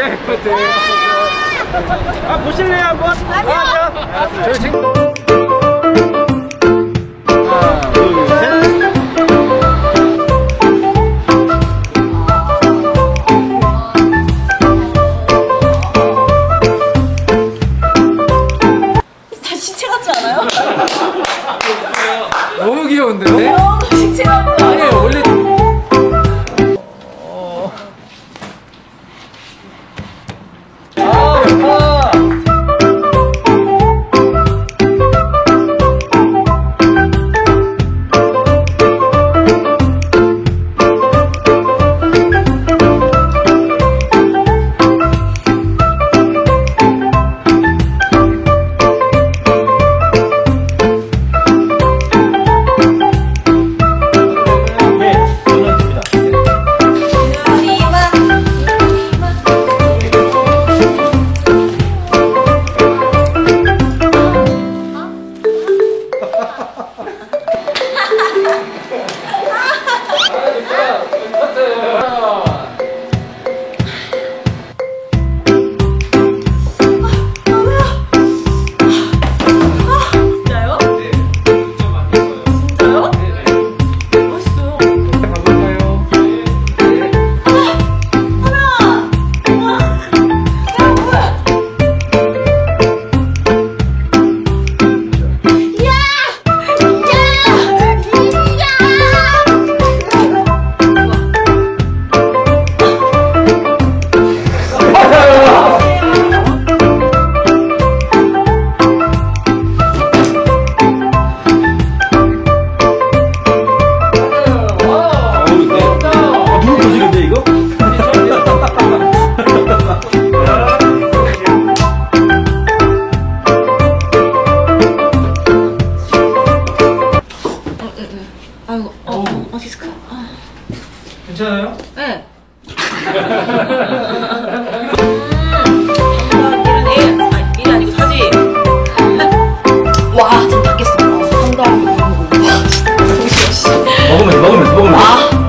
예, 깨끗해. 아, 보실래요, 한번? 아니요. 아, 저희 친구. 너무 귀여운데요? 너무 신체같아 아이고, 어, 어, 디스크. 아, 괜찮아요? 네. 이런 일, 아, 일 아니고 사지. 와, 좀 닦겠어. 상당히. 와, 진짜 정신없이. 먹으면서 먹으면서 먹으면서 아,